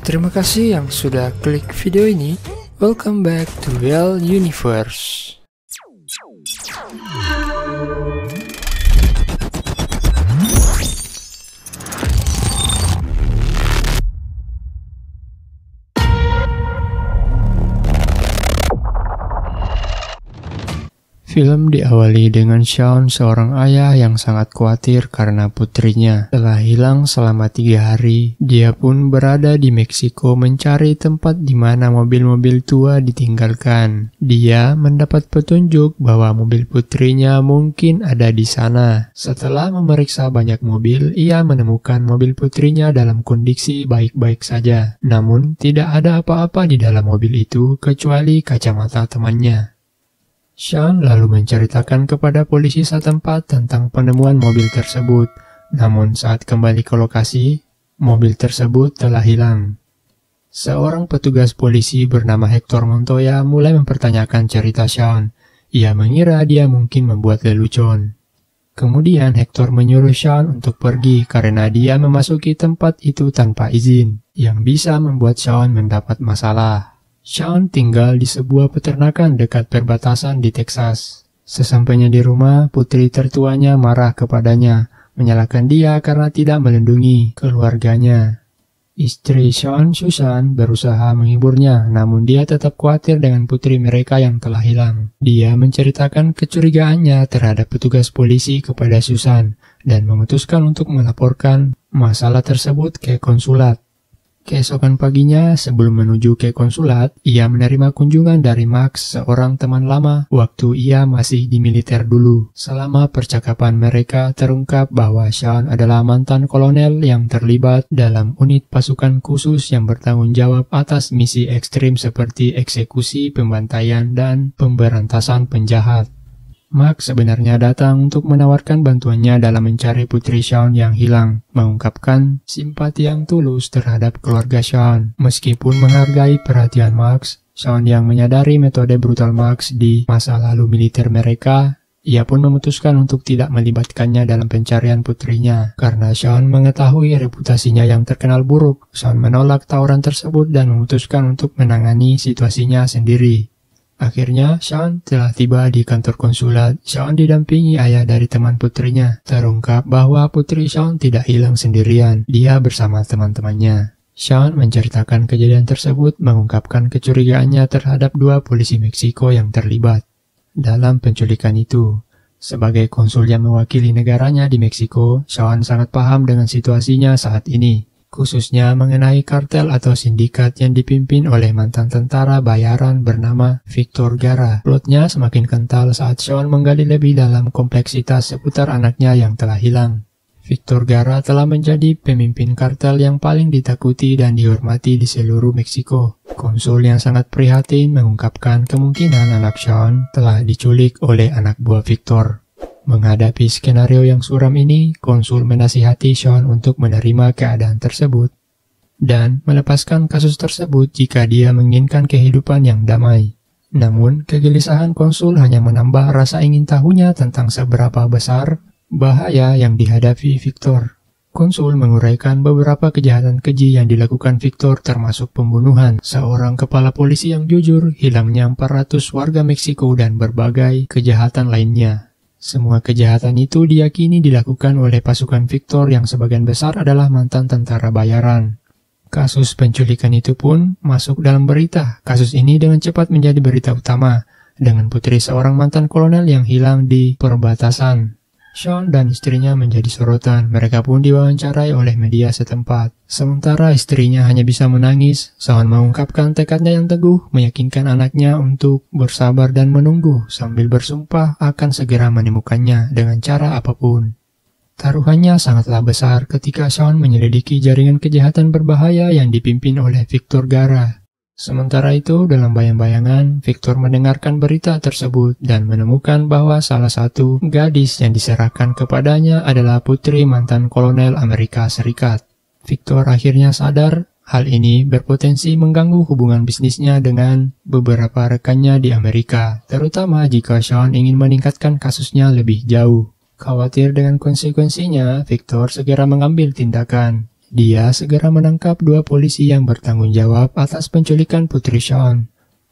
Terima kasih yang sudah klik video ini. Welcome back to Real Universe. Film diawali dengan Sean, seorang ayah yang sangat khawatir karena putrinya telah hilang selama tiga hari. Dia pun berada di Meksiko mencari tempat di mana mobil-mobil tua ditinggalkan. Dia mendapat petunjuk bahwa mobil putrinya mungkin ada di sana. Setelah memeriksa banyak mobil, ia menemukan mobil putrinya dalam kondisi baik-baik saja. Namun, tidak ada apa-apa di dalam mobil itu kecuali kacamata temannya. Sean lalu menceritakan kepada polisi setempat tentang penemuan mobil tersebut. Namun saat kembali ke lokasi, mobil tersebut telah hilang. Seorang petugas polisi bernama Hector Montoya mulai mempertanyakan cerita Sean. Ia mengira dia mungkin membuat lelucon. Kemudian Hector menyuruh Sean untuk pergi karena dia memasuki tempat itu tanpa izin, yang bisa membuat Sean mendapat masalah. Sean tinggal di sebuah peternakan dekat perbatasan di Texas. Sesampainya di rumah, putri tertuanya marah kepadanya, menyalahkan dia karena tidak melindungi keluarganya. Istri Sean, Susan, berusaha menghiburnya, namun dia tetap khawatir dengan putri mereka yang telah hilang. Dia menceritakan kecurigaannya terhadap petugas polisi kepada Susan dan memutuskan untuk melaporkan masalah tersebut ke konsulat. Keesokan paginya, sebelum menuju ke konsulat, ia menerima kunjungan dari Max, seorang teman lama, waktu ia masih di militer dulu. Selama percakapan mereka terungkap bahwa Sean adalah mantan kolonel yang terlibat dalam unit pasukan khusus yang bertanggung jawab atas misi ekstrim seperti eksekusi, pembantaian, dan pemberantasan penjahat. Mark sebenarnya datang untuk menawarkan bantuannya dalam mencari putri Sean yang hilang, mengungkapkan simpati yang tulus terhadap keluarga Sean. Meskipun menghargai perhatian Max, Sean yang menyadari metode brutal Max di masa lalu militer mereka, ia pun memutuskan untuk tidak melibatkannya dalam pencarian putrinya. Karena Sean mengetahui reputasinya yang terkenal buruk, Sean menolak tawaran tersebut dan memutuskan untuk menangani situasinya sendiri. Akhirnya, Sean telah tiba di kantor konsulat. Sean didampingi ayah dari teman putrinya. Terungkap bahwa putri Sean tidak hilang sendirian. Dia bersama teman-temannya. Sean menceritakan kejadian tersebut mengungkapkan kecurigaannya terhadap dua polisi Meksiko yang terlibat dalam penculikan itu. Sebagai konsul yang mewakili negaranya di Meksiko, Sean sangat paham dengan situasinya saat ini khususnya mengenai kartel atau sindikat yang dipimpin oleh mantan tentara bayaran bernama Victor Gara. Plotnya semakin kental saat Sean menggali lebih dalam kompleksitas seputar anaknya yang telah hilang. Victor Gara telah menjadi pemimpin kartel yang paling ditakuti dan dihormati di seluruh Meksiko. Konsul yang sangat prihatin mengungkapkan kemungkinan anak Sean telah diculik oleh anak buah Victor. Menghadapi skenario yang suram ini, konsul menasihati Sean untuk menerima keadaan tersebut dan melepaskan kasus tersebut jika dia menginginkan kehidupan yang damai. Namun, kegelisahan konsul hanya menambah rasa ingin tahunya tentang seberapa besar bahaya yang dihadapi Victor. Konsul menguraikan beberapa kejahatan keji yang dilakukan Victor termasuk pembunuhan seorang kepala polisi yang jujur, hilangnya 400 warga Meksiko dan berbagai kejahatan lainnya. Semua kejahatan itu diyakini dilakukan oleh pasukan Victor yang sebagian besar adalah mantan tentara bayaran. Kasus penculikan itu pun masuk dalam berita. Kasus ini dengan cepat menjadi berita utama, dengan putri seorang mantan kolonel yang hilang di perbatasan. Sean dan istrinya menjadi sorotan. Mereka pun diwawancarai oleh media setempat. Sementara istrinya hanya bisa menangis, Sean mengungkapkan tekadnya yang teguh, meyakinkan anaknya untuk bersabar dan menunggu sambil bersumpah akan segera menemukannya dengan cara apa pun. Taruhannya sangatlah besar ketika Sean menyelidiki jaringan kejahatan berbahaya yang dipimpin oleh Victor Gara Sementara itu, dalam bayang-bayangan, Victor mendengarkan berita tersebut dan menemukan bahwa salah satu gadis yang diserahkan kepadanya adalah putri mantan kolonel Amerika Serikat. Victor akhirnya sadar hal ini berpotensi mengganggu hubungan bisnisnya dengan beberapa rekannya di Amerika, terutama jika Sean ingin meningkatkan kasusnya lebih jauh. Khawatir dengan konsekuensinya, Victor segera mengambil tindakan dia segera menangkap dua polisi yang bertanggung jawab atas penculikan Putri Sean.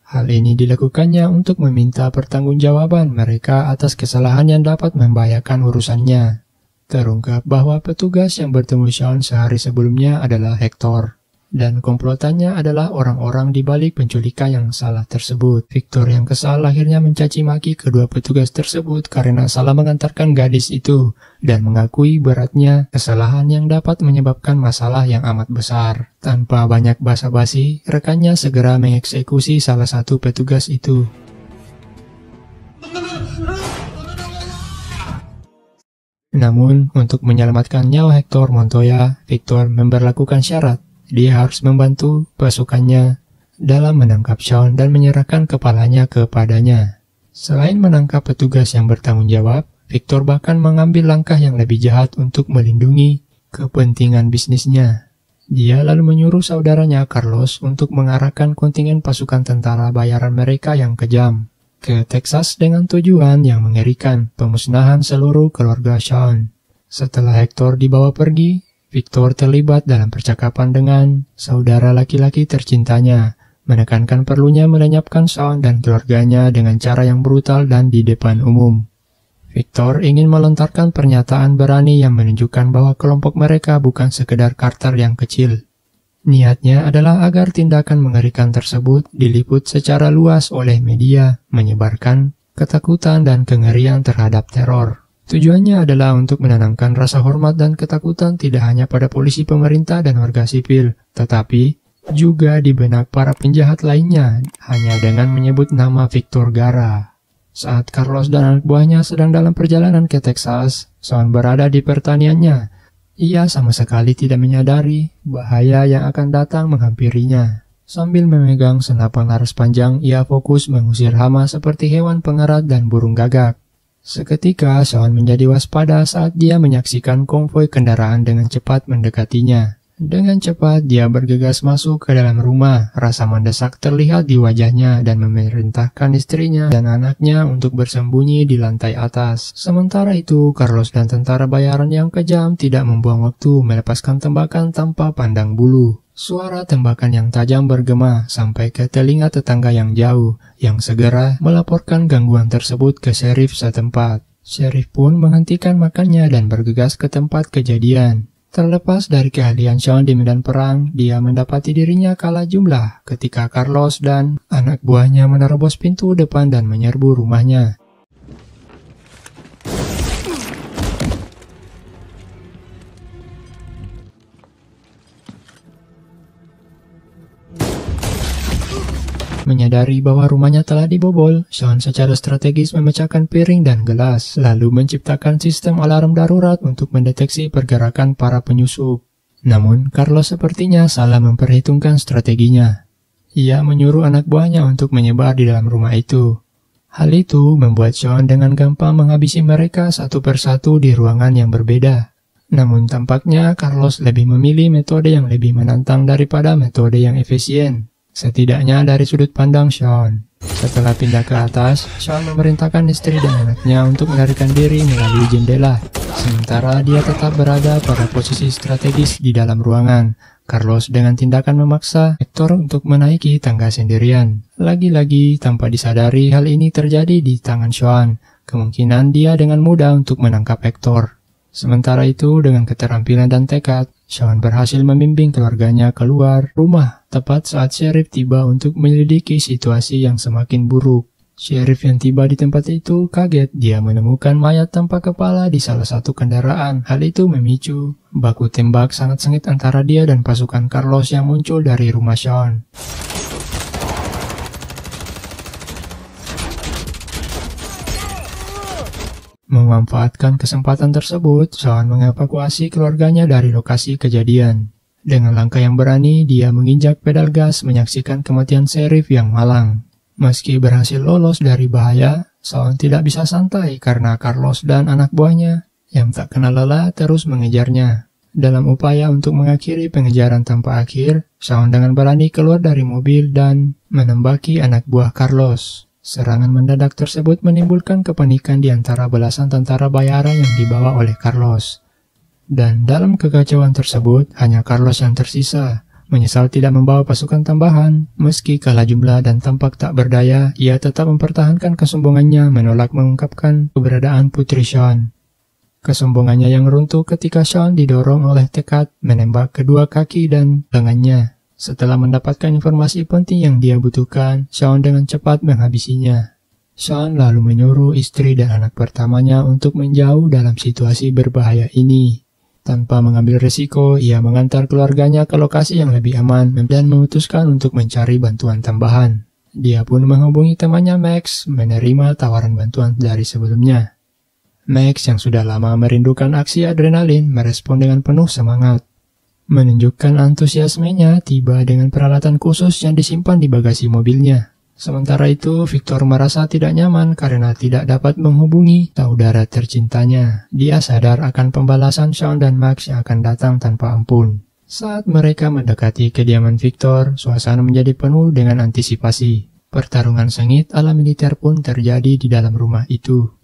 Hal ini dilakukannya untuk meminta pertanggungjawaban mereka atas kesalahan yang dapat membahayakan urusannya. Terungkap bahwa petugas yang bertemu Sean sehari sebelumnya adalah Hector dan komplotannya adalah orang-orang di balik penculikan yang salah tersebut. Victor yang kesal akhirnya mencaci maki kedua petugas tersebut karena salah mengantarkan gadis itu dan mengakui beratnya kesalahan yang dapat menyebabkan masalah yang amat besar. Tanpa banyak basa-basi, rekannya segera mengeksekusi salah satu petugas itu. Namun, untuk menyelamatkan nyawa Hector Montoya, Victor memperlakukan syarat dia harus membantu pasukannya dalam menangkap Sean dan menyerahkan kepalanya kepadanya. Selain menangkap petugas yang bertanggung jawab, Victor bahkan mengambil langkah yang lebih jahat untuk melindungi kepentingan bisnisnya. Dia lalu menyuruh saudaranya Carlos untuk mengarahkan kontingen pasukan tentara bayaran mereka yang kejam ke Texas dengan tujuan yang mengerikan pemusnahan seluruh keluarga Sean. Setelah Hector dibawa pergi, Victor terlibat dalam percakapan dengan saudara laki-laki tercintanya, menekankan perlunya melenyapkan Sean dan keluarganya dengan cara yang brutal dan di depan umum. Victor ingin melontarkan pernyataan berani yang menunjukkan bahwa kelompok mereka bukan sekedar Carter yang kecil. Niatnya adalah agar tindakan mengerikan tersebut diliput secara luas oleh media, menyebarkan ketakutan dan kengerian terhadap teror. Tujuannya adalah untuk menanamkan rasa hormat dan ketakutan tidak hanya pada polisi pemerintah dan warga sipil, tetapi juga di benak para penjahat lainnya hanya dengan menyebut nama Victor Gara. Saat Carlos dan anak buahnya sedang dalam perjalanan ke Texas, Sean berada di pertaniannya. Ia sama sekali tidak menyadari bahaya yang akan datang menghampirinya. Sambil memegang senapan laras panjang, ia fokus mengusir hama seperti hewan pengerat dan burung gagak. Seketika, Sean menjadi waspada saat dia menyaksikan konvoi kendaraan dengan cepat mendekatinya. Dengan cepat, dia bergegas masuk ke dalam rumah. Rasa mendesak terlihat di wajahnya dan memerintahkan istrinya dan anaknya untuk bersembunyi di lantai atas. Sementara itu, Carlos dan tentara bayaran yang kejam tidak membuang waktu melepaskan tembakan tanpa pandang bulu. Suara tembakan yang tajam bergema sampai ke telinga tetangga yang jauh, yang segera melaporkan gangguan tersebut ke sheriff setempat. Sheriff pun menghentikan makannya dan bergegas ke tempat kejadian. Terlepas dari keahlian Sean di medan perang, dia mendapati dirinya kalah jumlah ketika Carlos dan anak buahnya menerobos pintu depan dan menyerbu rumahnya. Menyadari bahwa rumahnya telah dibobol, Sean secara strategis memecahkan piring dan gelas, lalu menciptakan sistem alarm darurat untuk mendeteksi pergerakan para penyusup. Namun, Carlos sepertinya salah memperhitungkan strateginya. Ia menyuruh anak buahnya untuk menyebar di dalam rumah itu. Hal itu membuat Sean dengan gampang menghabisi mereka satu persatu di ruangan yang berbeda. Namun tampaknya Carlos lebih memilih metode yang lebih menantang daripada metode yang efisien. Setidaknya dari sudut pandang Sean. Setelah pindah ke atas, Sean memerintahkan istri dan anaknya untuk melarikan diri melalui jendela. Sementara dia tetap berada pada posisi strategis di dalam ruangan. Carlos dengan tindakan memaksa Hector untuk menaiki tangga sendirian. Lagi-lagi tanpa disadari hal ini terjadi di tangan Sean. Kemungkinan dia dengan mudah untuk menangkap Hector. Sementara itu, dengan keterampilan dan tekad, Sean berhasil membimbing keluarganya keluar rumah tepat saat Sheriff tiba untuk menyelidiki situasi yang semakin buruk. Sheriff yang tiba di tempat itu kaget dia menemukan mayat tanpa kepala di salah satu kendaraan. Hal itu memicu baku tembak sangat sengit antara dia dan pasukan Carlos yang muncul dari rumah Sean. Memanfaatkan kesempatan tersebut, Sean mengevakuasi keluarganya dari lokasi kejadian. Dengan langkah yang berani, dia menginjak pedal gas menyaksikan kematian Sheriff yang malang. Meski berhasil lolos dari bahaya, Sean tidak bisa santai karena Carlos dan anak buahnya yang tak kenal lelah terus mengejarnya. Dalam upaya untuk mengakhiri pengejaran tanpa akhir, Sean dengan berani keluar dari mobil dan menembaki anak buah Carlos. Serangan mendadak tersebut menimbulkan kepanikan di antara belasan tentara bayaran yang dibawa oleh Carlos. Dan dalam kekacauan tersebut, hanya Carlos yang tersisa. Menyesal tidak membawa pasukan tambahan, meski kalah jumlah dan tampak tak berdaya, ia tetap mempertahankan kesombongannya menolak mengungkapkan keberadaan Putri Sean. Kesombongannya yang runtuh ketika Sean didorong oleh tekad menembak kedua kaki dan lengannya. Setelah mendapatkan informasi penting yang dia butuhkan, Sean dengan cepat menghabisinya. Sean lalu menyuruh istri dan anak pertamanya untuk menjauh dalam situasi berbahaya ini. Tanpa mengambil risiko, ia mengantar keluarganya ke lokasi yang lebih aman dan memutuskan untuk mencari bantuan tambahan. Dia pun menghubungi temannya Max menerima tawaran bantuan dari sebelumnya. Max yang sudah lama merindukan aksi adrenalin merespon dengan penuh semangat. Menunjukkan antusiasmenya tiba dengan peralatan khusus yang disimpan di bagasi mobilnya. Sementara itu, Victor merasa tidak nyaman karena tidak dapat menghubungi saudara tercintanya. Dia sadar akan pembalasan Sean dan Max yang akan datang tanpa ampun. Saat mereka mendekati kediaman Victor, suasana menjadi penuh dengan antisipasi. Pertarungan sengit ala militer pun terjadi di dalam rumah itu.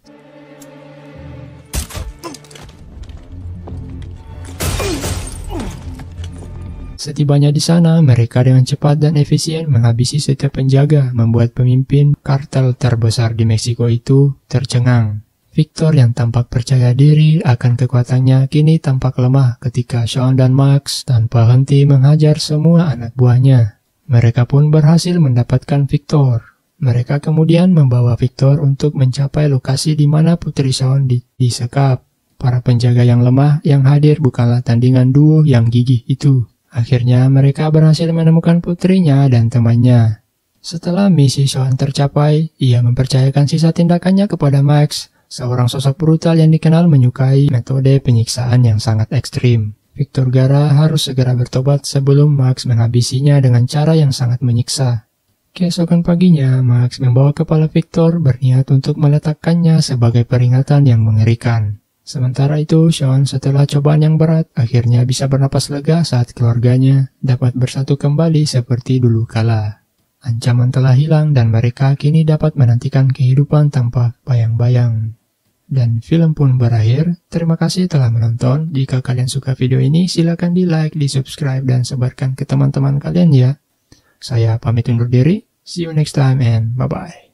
Setibanya di sana, mereka dengan cepat dan efisien menghabisi setiap penjaga, membuat pemimpin kartel terbesar di Meksiko itu tercengang. Victor yang tampak percaya diri akan kekuatannya kini tampak lemah ketika Sean dan Max tanpa henti menghajar semua anak buahnya. Mereka pun berhasil mendapatkan Victor. Mereka kemudian membawa Victor untuk mencapai lokasi di mana Putri Sean di disekap. Para penjaga yang lemah yang hadir bukanlah tandingan duo yang gigih itu. Akhirnya mereka berhasil menemukan putrinya dan temannya. Setelah misi Sean tercapai, ia mempercayakan sisa tindakannya kepada Max, seorang sosok brutal yang dikenal menyukai metode penyiksaan yang sangat ekstrim. Victor Gara harus segera bertobat sebelum Max menghabisinya dengan cara yang sangat menyiksa. Keesokan paginya, Max membawa kepala Victor berniat untuk meletakkannya sebagai peringatan yang mengerikan. Sementara itu, Sean setelah cobaan yang berat akhirnya bisa bernapas lega saat keluarganya dapat bersatu kembali seperti dulu kala. Ancaman telah hilang dan mereka kini dapat menantikan kehidupan tanpa bayang-bayang. Dan film pun berakhir. Terima kasih telah menonton. Jika kalian suka video ini, silakan di like, di subscribe, dan sebarkan ke teman-teman kalian ya. Saya pamit undur diri. See you next time and bye-bye.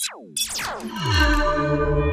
Thank you.